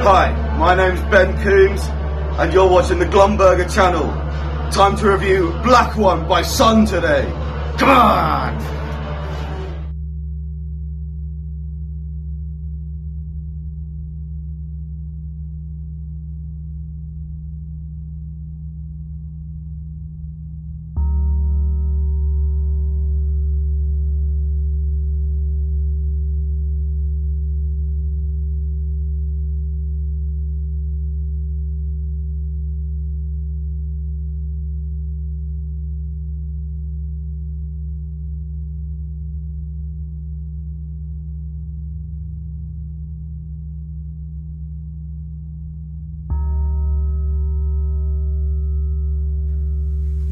Hi, my name's Ben Coombes, and you're watching the Glumburger channel. Time to review Black One by Sunn today. Come on!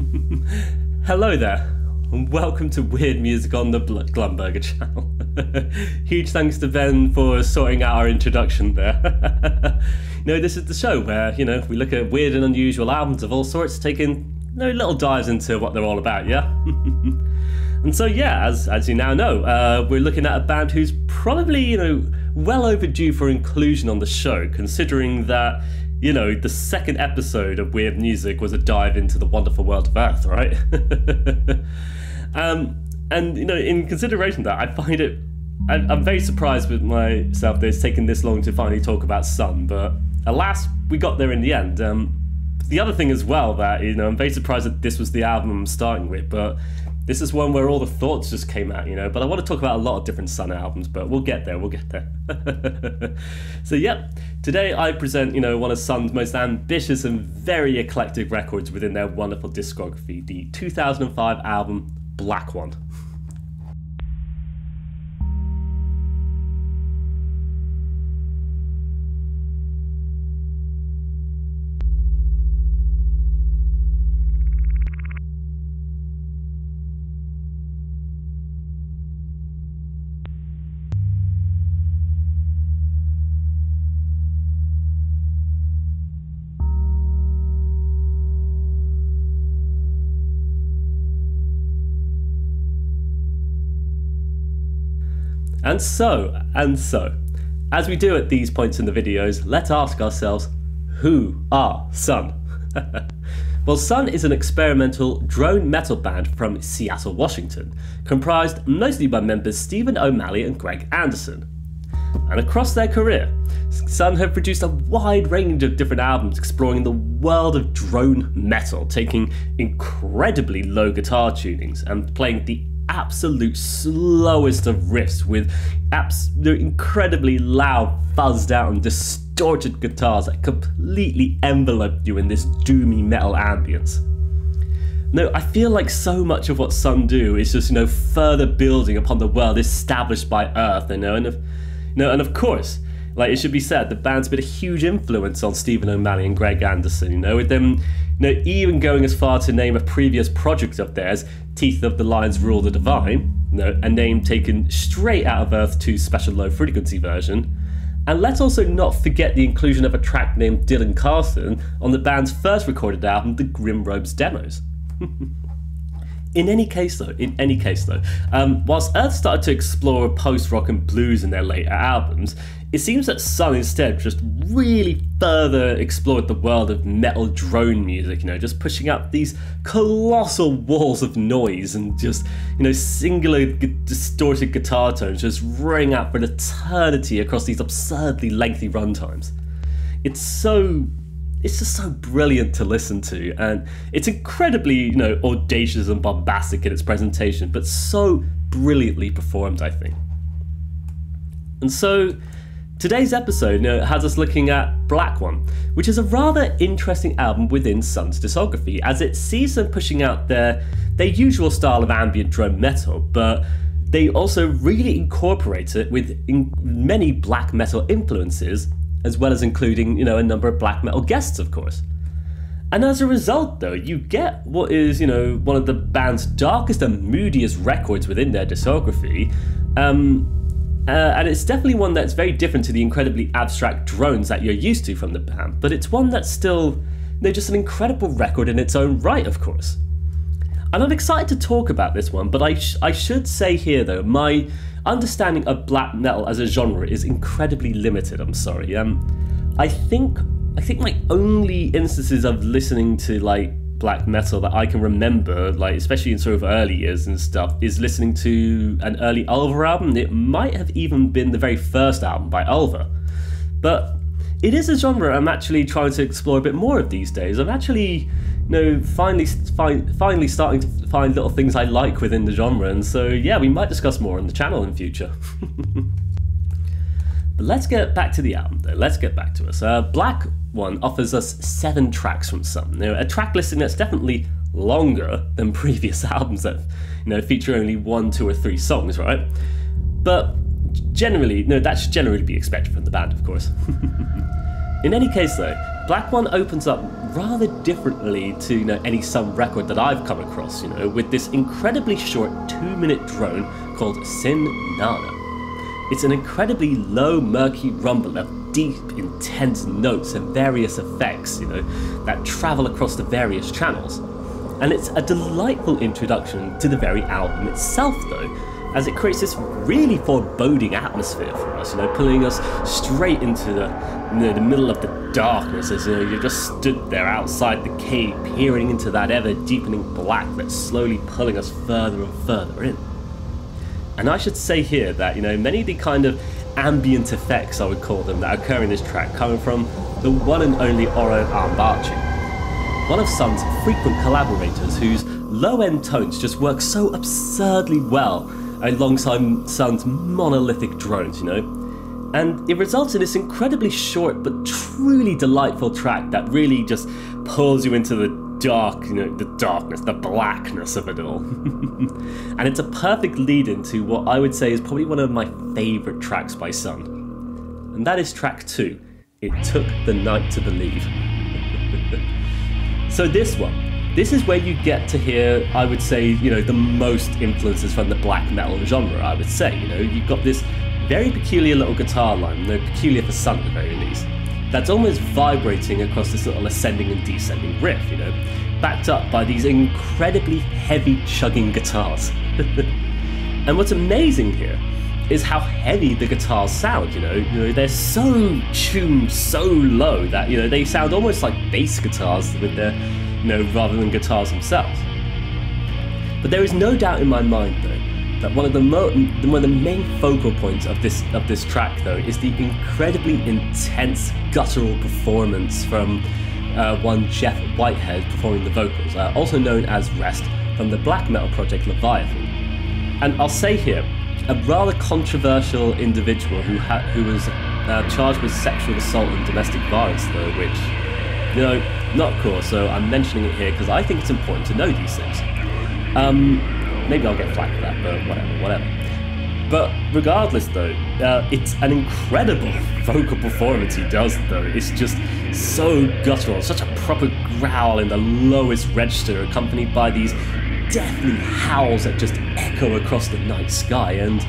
Hello there, and welcome to Weird Music on the Bl- Glumburger channel. Huge thanks to Ben for sorting out our introduction there. you know, this is the show where, you know, we look at weird and unusual albums of all sorts, taking you know, little dives into what they're all about, yeah? and so, yeah, as, as you now know, uh, we're looking at a band who's probably, you know, well overdue for inclusion on the show, considering that you know, the second episode of Weird Music was a dive into the wonderful world of Earth, right? um, and, you know, in consideration that, I find it, I, I'm very surprised with myself that it's taken this long to finally talk about Sunn, but alas, we got there in the end. Um, the other thing as well that, you know, I'm very surprised that this was the album I'm starting with, but this is one where all the thoughts just came out, you know. But I want to talk about a lot of different Sunn albums, but we'll get there, we'll get there. so, yeah, today I present, you know, one of Sunn's most ambitious and very eclectic records within their wonderful discography, the 2005 album Black One. And so, and so, as we do at these points in the videos, let's ask ourselves who are Sunn? well, Sunn is an experimental drone metal band from Seattle, Washington, comprised mostly by members Stephen O'Malley and Greg Anderson. And across their career, Sunn have produced a wide range of different albums exploring the world of drone metal, taking incredibly low guitar tunings and playing the absolute slowest of riffs with abs- incredibly loud, fuzzed out, and distorted guitars that completely envelope you in this doomy metal ambience. No, I feel like so much of what Sunn do is just, you know, further building upon the world established by Earth, you know, and of, you know, and of course, like it should be said, the band's been a huge influence on Stephen O'Malley and Greg Anderson, you know, with them know, even going as far to name a previous project of theirs, Teeth of the Lion's Rule the Divine, know, a name taken straight out of Earth 2's special low frequency version. And let's also not forget the inclusion of a track named Dylan Carlson on the band's first recorded album, The Grim Robes Demos. in any case, though, in any case, though, um, whilst Earth started to explore post rock and blues in their later albums, it seems that Sunn instead just really further explored the world of metal drone music, you know, just pushing up these colossal walls of noise and just, you know, singular distorted guitar tones just ring out for an eternity across these absurdly lengthy runtimes. It's so it's just so brilliant to listen to and it's incredibly you know audacious and bombastic in its presentation but so brilliantly performed i think. And so Today's episode you know, has us looking at Black One, which is a rather interesting album within Sunn's discography, as it sees them pushing out their, their usual style of ambient drum metal, but they also really incorporate it with many black metal influences, as well as including you know a number of black metal guests, of course. And as a result, though, you get what is, you know, one of the band's darkest and moodiest records within their discography. Um, uh, and it's definitely one that's very different to the incredibly abstract drones that you're used to from the band, but it's one that's still, you know, just an incredible record in its own right, of course. And I'm excited to talk about this one, but I, sh- I should say here though, my understanding of black metal as a genre is incredibly limited, I'm sorry. Um, I think I think my only instances of listening to like black metal that I can remember, like especially in sort of early years and stuff, is listening to an early Ulver album. It might have even been the very first album by Ulver. But it is a genre I'm actually trying to explore a bit more of these days. I'm actually, you know, finally fi- finally starting to find little things I like within the genre, and so yeah, we might discuss more on the channel in future. but let's get back to the album, though. Let's get back to us. Uh, Black One offers us seven tracks from Sunn. You know, a track listing that's definitely longer than previous albums that you know feature only one, two, or three songs, right? But generally, no, that should generally be expected from the band, of course. In any case, though, Black One opens up rather differently to you know, any Sunn record that I've come across, you know, with this incredibly short two-minute drone called Sin Nanna. It's an incredibly low, murky rumble of deep, intense notes and various effects, you know, that travel across the various channels. And it's a delightful introduction to the very album itself, though, as it creates this really foreboding atmosphere for us, you know, pulling us straight into the, you know, the middle of the darkness as you know, you just stood there outside the cave, peering into that ever deepening black that's slowly pulling us further and further in. And I should say here that, you know, many of the kind of ambient effects, I would call them, that occur in this track coming from the one and only Oren Ambarchi, one of Sunn's frequent collaborators whose low end tones just work so absurdly well alongside Sunn's monolithic drones, you know? And it results in this incredibly short but truly delightful track that really just pulls you into the dark, you know, the darkness, the blackness of it all. and it's a perfect lead into what I would say is probably one of my favourite tracks by Sun. And that is track two It Took the Night to Believe. so, this one, this is where you get to hear, I would say, you know, the most influences from the black metal genre, I would say. You know, you've got this very peculiar little guitar line, know, peculiar for some at the very least, that's almost vibrating across this little ascending and descending riff, you know, backed up by these incredibly heavy chugging guitars. and what's amazing here is how heavy the guitars sound, you know, you know, they're so tuned so low that, you know, they sound almost like bass guitars with their you know, rather than guitars themselves. But there is no doubt in my mind, though, that one of the one of the main focal points of this of this track, though, is the incredibly intense guttural performance from uh, one Jeff Whitehead performing the vocals, uh, also known as Wrest, from the black metal project Leviathan. And I'll say here, a rather controversial individual who who was uh, charged with sexual assault and domestic violence, though, which you know not cool, so I'm mentioning it here because I think it's important to know these things. Um, maybe I'll get flack for that, but whatever, whatever. But regardless, though, uh, it's an incredible vocal performance he does, though. It's just so guttural, such a proper growl in the lowest register, accompanied by these deathly howls that just echo across the night sky. And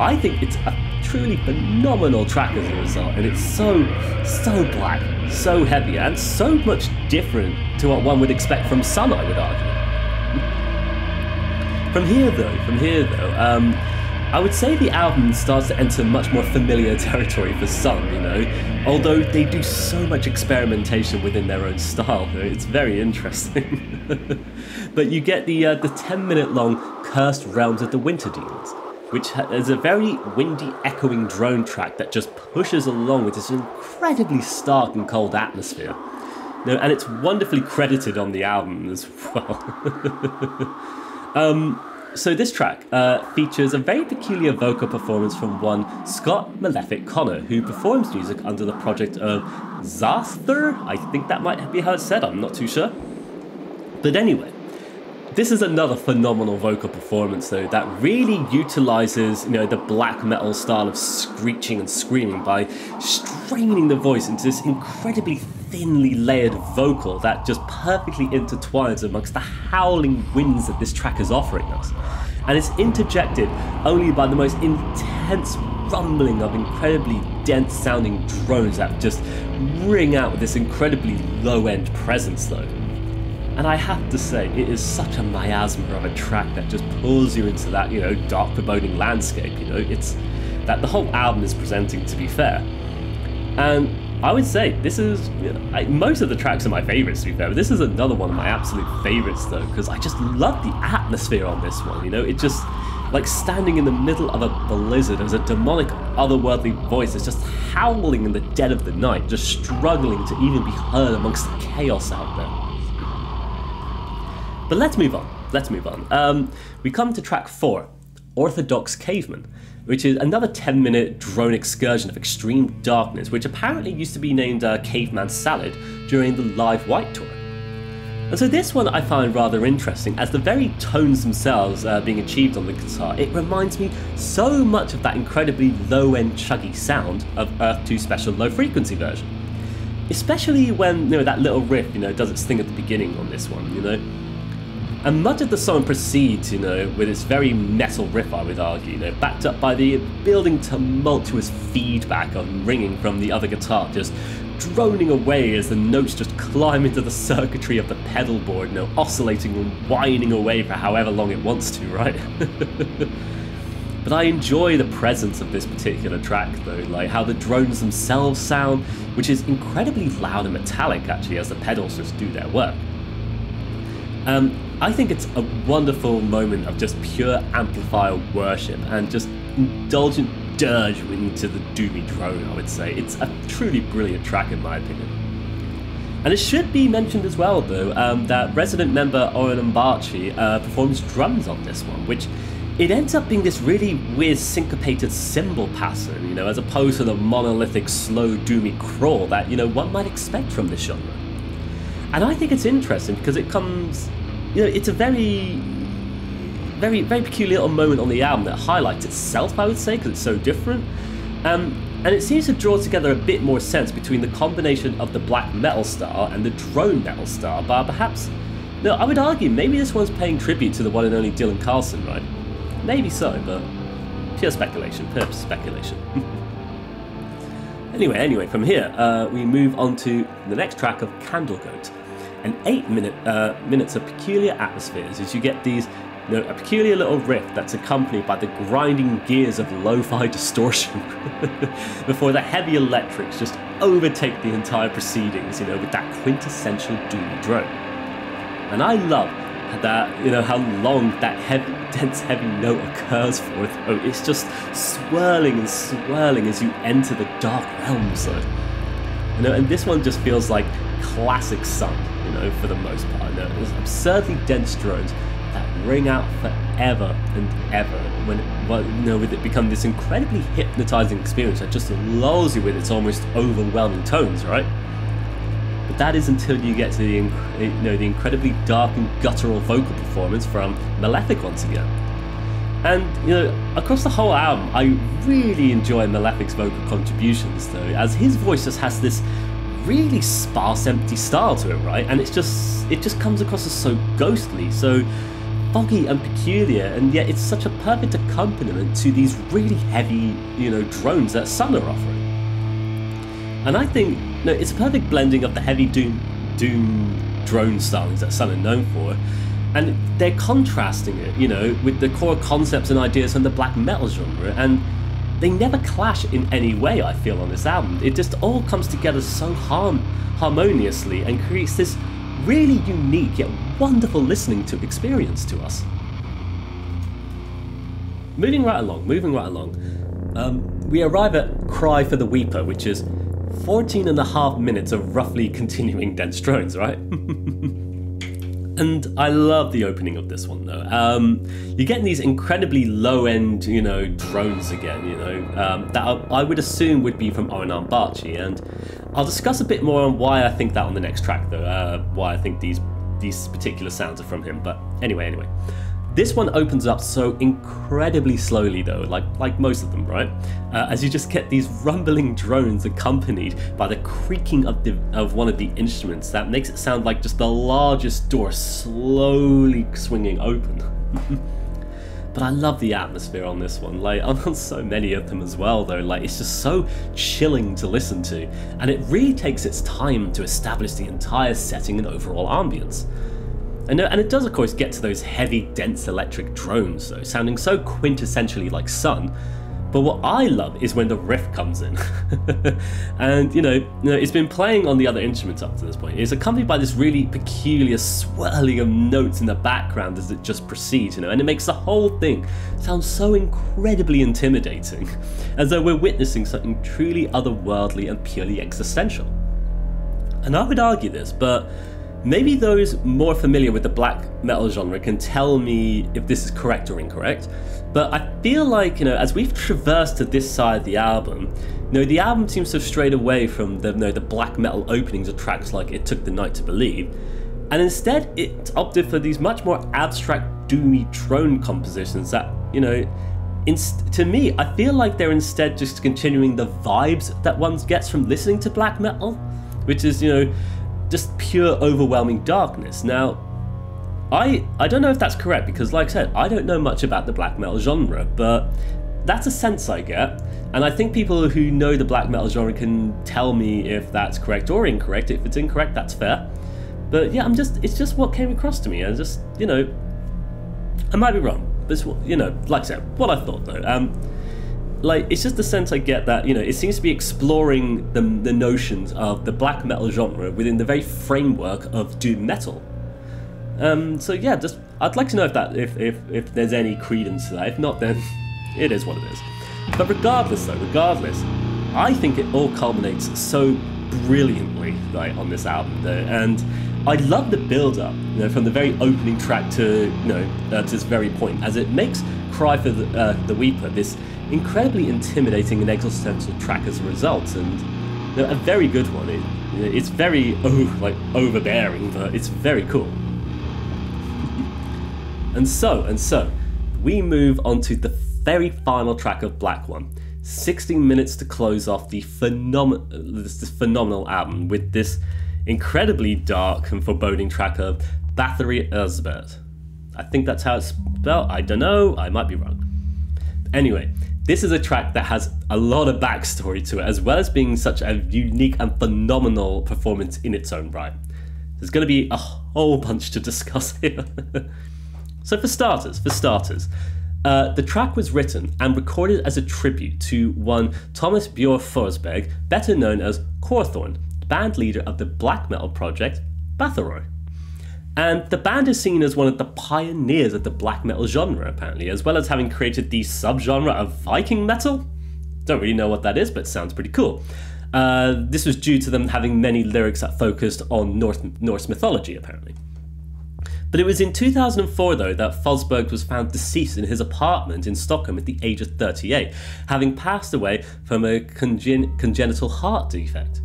I think it's a truly phenomenal track as a result, and it's so, so black, so heavy, and so much different to what one would expect from Sunn, I would argue. From here, though, from here, though, um, I would say the album starts to enter much more familiar territory for Sunn, you know, although they do so much experimentation within their own style, it's very interesting. but you get the uh, the 10 minute long Cursed Realms of the Winter Demons, which is a very windy, echoing drone track that just pushes along with this incredibly stark and cold atmosphere. No, and it's wonderfully credited on the album as well. um, so this track uh, features a very peculiar vocal performance from one Scott Malefic Conner, who performs music under the project of Xasthur. I think that might be how it's said. I'm not too sure. But anyway, this is another phenomenal vocal performance, though, that really utilizes, you know, the black metal style of screeching and screaming by straining the voice into this incredibly thinly layered vocal that just perfectly intertwines amongst the howling winds that this track is offering us. And it's interjected only by the most intense rumbling of incredibly dense sounding drones that just ring out with this incredibly low end presence, though. And I have to say, it is such a miasma of a track that just pulls you into that, you know, dark, foreboding landscape. You know, it's that the whole album is presenting, to be fair. And I would say this is you know, I, most of the tracks are my favorites to be fair, but this is another one of my absolute favorites though because I just love the atmosphere on this one. You know, it just like standing in the middle of a blizzard as a demonic, otherworldly voice is just howling in the dead of the night, just struggling to even be heard amongst the chaos out there. But let's move on. Let's move on. Um, we come to track four, Orthodox Caveman which is another 10 minute drone excursion of extreme darkness, which apparently used to be named uh, Caveman Salad during the Live White tour. And so this one I find rather interesting, as the very tones themselves uh, being achieved on the guitar, it reminds me so much of that incredibly low-end chuggy sound of Earth 2 Special low frequency version. Especially when you know that little riff, you know, does its thing at the beginning on this one, you know. And much of the song proceeds, you know, with its very metal riff, I would argue, you know, backed up by the building tumultuous feedback on ringing from the other guitar, just droning away as the notes just climb into the circuitry of the pedal board, you know, oscillating and whining away for however long it wants to, right? but I enjoy the presence of this particular track, though, like how the drones themselves sound, which is incredibly loud and metallic, actually, as the pedals just do their work. Um, I think it's a wonderful moment of just pure amplifier worship and just indulgent dirge into the doomy drone, I would say. It's a truly brilliant track, in my opinion. And it should be mentioned as well, though, um, that resident member Oren Ambarchi uh, performs drums on this one, which it ends up being this really weird syncopated cymbal pattern, you know, as opposed to the monolithic, slow, doomy crawl that, you know, one might expect from this genre. And I think it's interesting because it comes you know, it's a very, very, very peculiar little moment on the album that highlights itself, I would say, because it's so different. Um, and it seems to draw together a bit more sense between the combination of the black metal star and the drone metal star, but perhaps, no, I would argue maybe this one's paying tribute to the one and only Dylan Carlson, right? Maybe so, but pure speculation, pure speculation. anyway, anyway, from here, uh, we move on to the next track of Candlegoat and eight minute, uh, minutes of peculiar atmospheres as you get these you know, a peculiar little riff that's accompanied by the grinding gears of lo-fi distortion before the heavy electrics just overtake the entire proceedings, you know, with that quintessential doomy drone. And I love that, you know, how long that heavy, dense, heavy note occurs for. It's just swirling and swirling as you enter the dark realms, though. You know, and this one just feels like classic Sunn you know, for the most part. You know, there's absurdly dense drones that ring out forever and ever when, well, you know, with it become this incredibly hypnotizing experience that just lulls you with its almost overwhelming tones, right? That is until you get to the, you know, the incredibly dark and guttural vocal performance from Malefic once again. And you know, across the whole album, I really enjoy Malefic's vocal contributions, though, as his voice just has this really sparse, empty style to it, right? And it's just it just comes across as so ghostly, so foggy and peculiar, and yet it's such a perfect accompaniment to these really heavy, you know, drones that Sunn are offering. And I think know, it's a perfect blending of the heavy doom doom drone stylings that Sunn are known for, and they're contrasting it, you know, with the core concepts and ideas from the black metal genre, and they never clash in any way, I feel, on this album. It just all comes together so harm- harmoniously and creates this really unique yet wonderful listening to experience to us. Moving right along, moving right along, um, we arrive at Cry for the Weeper, which is 14 and a half minutes of roughly continuing dense drones, right? And I love the opening of this one though. Um, you're getting these incredibly low-end, you know, drones again. You know um, that I, would assume would be from Oren Ambarchi, and I'll discuss a bit more on why I think that on the next track though. Uh, why I think these these particular sounds are from him. But anyway, anyway. This one opens up so incredibly slowly, though, like like most of them, right? Uh, as you just get these rumbling drones accompanied by the creaking of the of one of the instruments that makes it sound like just the largest door slowly swinging open. but I love the atmosphere on this one. Like on so many of them as well, though. Like it's just so chilling to listen to, and it really takes its time to establish the entire setting and overall ambience. And, uh, and it does, of course, get to those heavy, dense electric drones, though, sounding so quintessentially like Sunn, But what I love is when the riff comes in. and, you know, you know, it's been playing on the other instruments up to this point. It's accompanied by this really peculiar swirling of notes in the background as it just proceeds, you know, and it makes the whole thing sound so incredibly intimidating, as though we're witnessing something truly otherworldly and purely existential. And I would argue this, but maybe those more familiar with the black metal genre can tell me if this is correct or incorrect. But I feel like, you know, as we've traversed to this side of the album, you know, the album seems to have strayed away from the, you know, the black metal openings of tracks like It Took the Night to Believe, and instead it opted for these much more abstract, doomy drone compositions that, you know, to me, I feel like they're instead just continuing the vibes that one gets from listening to black metal, which is, you know, just pure overwhelming darkness. Now, I I don't know if that's correct because, like I said, I don't know much about the black metal genre, but that's a sense I get, and I think people who know the black metal genre can tell me if that's correct or incorrect. If it's incorrect, that's fair. But yeah, I'm just it's just what came across to me. I just you know, I might be wrong, but it's you know, like I said, what I thought though. Um, like it's just the sense I get that you know it seems to be exploring the the notions of the black metal genre within the very framework of doom metal um, so yeah, just I'd like to know if that if, if if there's any credence to that. If not, then it is what it is. But regardless, though, regardless, I think it all culminates so brilliantly like on this album, though, and I love the build-up, you know, from the very opening track to you know uh, to this very point, as it makes "Cry for the, uh, the Weeper" this incredibly intimidating and existential track as a result, and you know, a very good one. It, it's very oh, like overbearing, but it's very cool. And so, and so, we move on to the very final track of Black One. 16 minutes to close off the phenom- this, phenomenal album with this incredibly dark and foreboding track of Bathory Elsbeth. I think that's how it's spelled. I don't know. I might be wrong. Anyway, this is a track that has a lot of backstory to it, as well as being such a unique and phenomenal performance in its own right. There's going to be a whole bunch to discuss here. So, for starters, for starters, uh, the track was written and recorded as a tribute to one Thomas Bjor Forsberg, better known as Quorthon, band leader of the black metal project Bathory. And the band is seen as one of the pioneers of the black metal genre, apparently, as well as having created the subgenre of Viking metal. Don't really know what that is, but sounds pretty cool. Uh, this was due to them having many lyrics that focused on North, Norse mythology, apparently. But it was in 2004, though, that Forsberg was found deceased in his apartment in Stockholm at the age of 38, having passed away from a congen- congenital heart defect.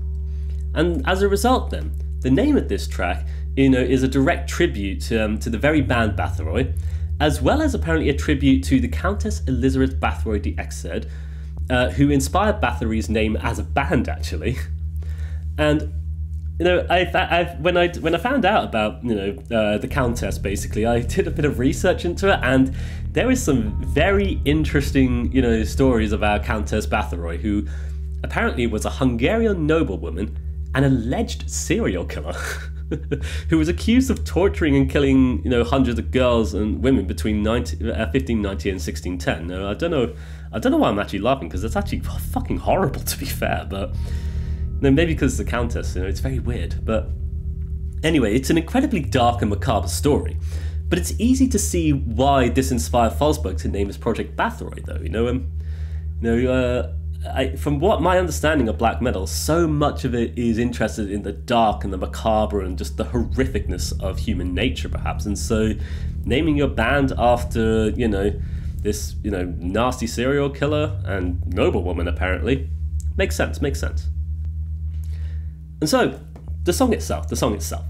And as a result, then, the name of this track, you know, is a direct tribute to, um, to the very band Bathory, as well as apparently a tribute to the Countess Elizabeth Bathory de Ecsed, uh, who inspired Bathory's name as a band, actually. And you know, I, I when I when I found out about you know uh, the Countess, basically, I did a bit of research into it, and there is some very interesting you know stories about Countess Bathory, who apparently was a Hungarian noblewoman, an alleged serial killer. who was accused of torturing and killing, you know, hundreds of girls and women between 19, uh, 1590 and 1610. Now, I don't know, I don't know why I'm actually laughing because it's actually fucking horrible to be fair, but no, maybe because the Countess, you know, it's very weird. But anyway, it's an incredibly dark and macabre story. But it's easy to see why this inspired Forsberg to name his project Bathory, though. You know, um, you know, uh, I, from what my understanding of black metal, so much of it is interested in the dark and the macabre and just the horrificness of human nature, perhaps. And so, naming your band after you know this you know nasty serial killer and noblewoman apparently makes sense. Makes sense. And so, the song itself, the song itself.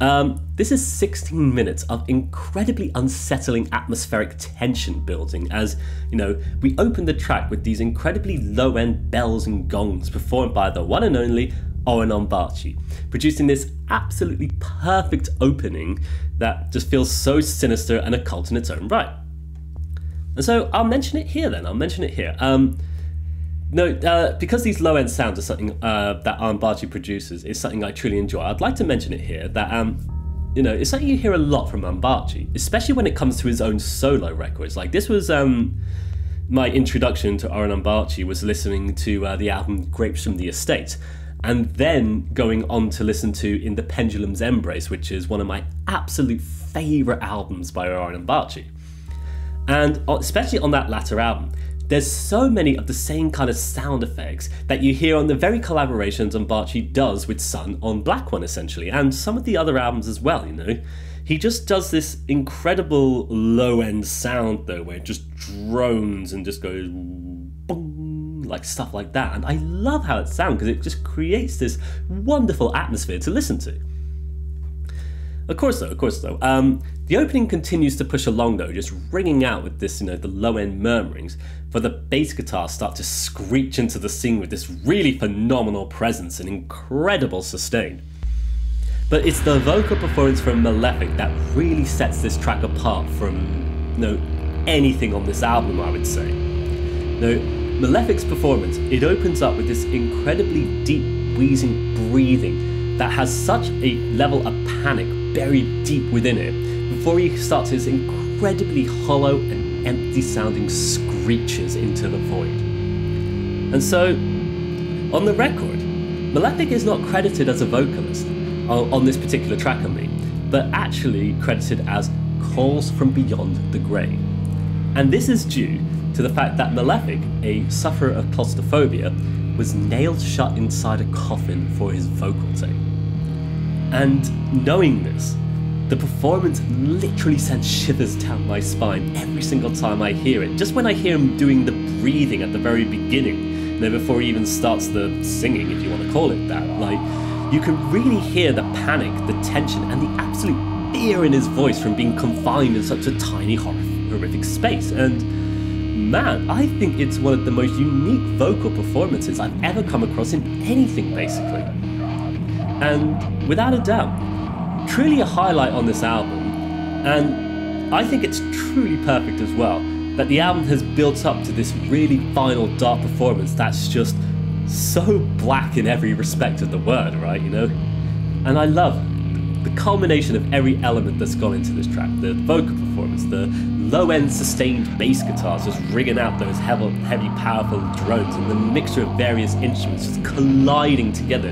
Um, this is 16 minutes of incredibly unsettling atmospheric tension building as, you know, we open the track with these incredibly low end bells and gongs performed by the one and only Oren Ambarchi, producing this absolutely perfect opening that just feels so sinister and occult in its own right. And so I'll mention it here then, I'll mention it here. Um, no, uh, because these low end sounds are something uh, that Ambarchi produces, is something I truly enjoy. I'd like to mention it here that um, you know, it's something you hear a lot from Ambarchi, especially when it comes to his own solo records. Like this was um, my introduction to Oren Ambarchi was listening to uh, the album Grapes from the Estate, and then going on to listen to In the Pendulum's Embrace, which is one of my absolute favourite albums by Oren Ambarchi. And uh, especially on that latter album, there's so many of the same kind of sound effects that you hear on the very collaborations Ambarchi does with Sunn on Black One, essentially, and some of the other albums as well, you know. He just does this incredible low end sound, though, where it just drones and just goes boom, like stuff like that. And I love how it sounds because it just creates this wonderful atmosphere to listen to. Of course, though, of course, though. Um, the opening continues to push along, though, just ringing out with this, you know, the low end murmurings, for the bass guitars start to screech into the scene with this really phenomenal presence and incredible sustain. But it's the vocal performance from Malefic that really sets this track apart from, you know, anything on this album, I would say. Now, Malefic's performance, it opens up with this incredibly deep, wheezing breathing that has such a level of panic buried deep within it before he starts his incredibly hollow and empty sounding screeches into the void. And so, on the record, Malefic is not credited as a vocalist on this particular track, I mean, but actually credited as Calls from Beyond the Grave. And this is due to the fact that Malefic, a sufferer of claustrophobia, was nailed shut inside a coffin for his vocal tape. And knowing this, the performance literally sends shivers down my spine every single time I hear it. Just when I hear him doing the breathing at the very beginning, you know, before he even starts the singing, if you want to call it that, like you can really hear the panic, the tension, and the absolute fear in his voice from being confined in such a tiny, horrific space. And man, I think it's one of the most unique vocal performances I've ever come across in anything, basically. And without a doubt, truly a highlight on this album. And I think it's truly perfect as well that the album has built up to this really final dark performance that's just so black in every respect of the word, right? You know? And I love the culmination of every element that's gone into this track the vocal performance, the low end sustained bass guitars just ringing out those heavy, heavy, powerful drones, and the mixture of various instruments just colliding together.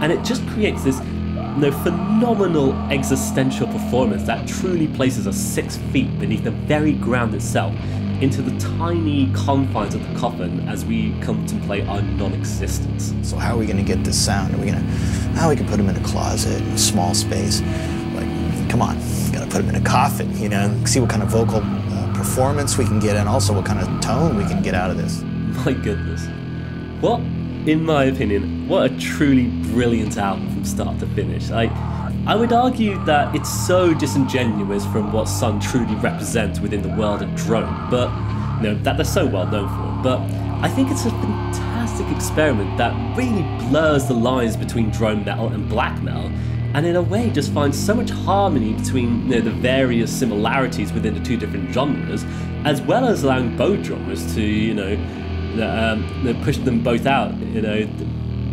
And it just creates this you know, phenomenal existential performance that truly places us six feet beneath the very ground itself into the tiny confines of the coffin as we contemplate our non-existence. So how are we going to get this sound? Are we going to, how we can put him in a closet, in a small space? Like, come on, got to put him in a coffin, you know, see what kind of vocal uh, performance we can get and also what kind of tone we can get out of this. My goodness. What, in my opinion, what a truly brilliant album from start to finish. I, I would argue that it's so disingenuous from what Sunn truly represents within the world of drone, but you know, that they're so well known for. But I think it's a fantastic experiment that really blurs the lines between drone metal and black metal, and in a way just finds so much harmony between you know, the various similarities within the two different genres, as well as allowing both genres to, you know, um, push them both out, you know,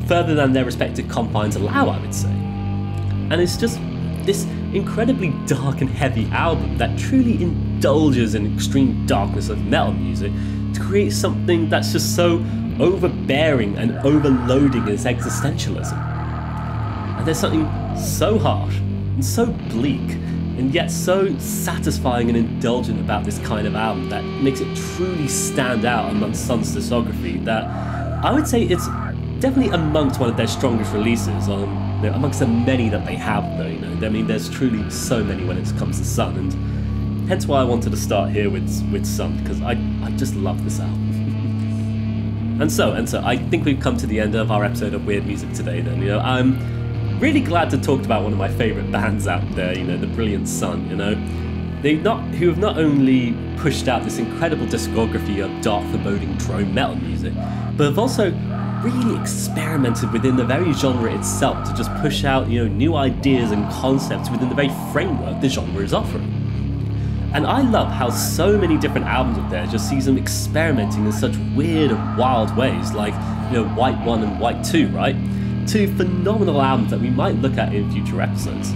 further than their respective confines allow, I would say. And it's just this incredibly dark and heavy album that truly indulges in extreme darkness of metal music to create something that's just so overbearing and overloading its existentialism. And there's something so harsh and so bleak and yet so satisfying and indulgent about this kind of album that makes it truly stand out amongst Sunn's discography that I would say it's definitely amongst one of their strongest releases on you know, amongst the many that they have, though, you know, I mean, there's truly so many when it comes to Sunn, and hence why I wanted to start here with with Sun because I I just love this album. and so and so, I think we've come to the end of our episode of Weird Music today. Then, you know, I'm really glad to talk about one of my favourite bands out there. You know, the Brilliant Sunn. You know, they not who have not only pushed out this incredible discography of dark, foreboding drone metal music, but have also really experimented within the very genre itself to just push out, you know, new ideas and concepts within the very framework the genre is offering. And I love how so many different albums of theirs just sees them experimenting in such weird and wild ways, like, you know, White 1 and White 2, right? Two phenomenal albums that we might look at in future episodes.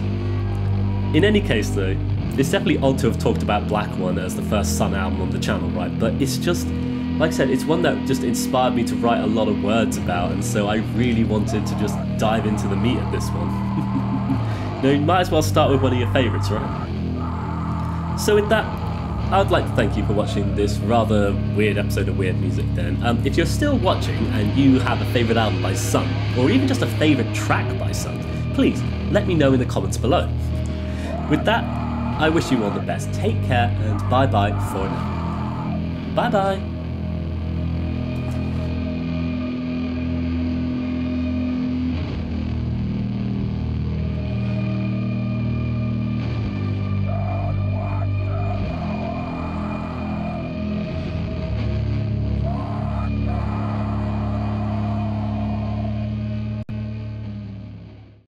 In any case, though, it's definitely odd to have talked about Black One as the first Sunn album on the channel, right? But it's just like I said, it's one that just inspired me to write a lot of words about, and so I really wanted to just dive into the meat of this one. now, you might as well start with one of your favourites, right? So, with that, I'd like to thank you for watching this rather weird episode of Weird Music then. Um, if you're still watching and you have a favourite album by Sunn, or even just a favourite track by Sunn, please let me know in the comments below. With that, I wish you all the best. Take care and bye bye for now. Bye bye.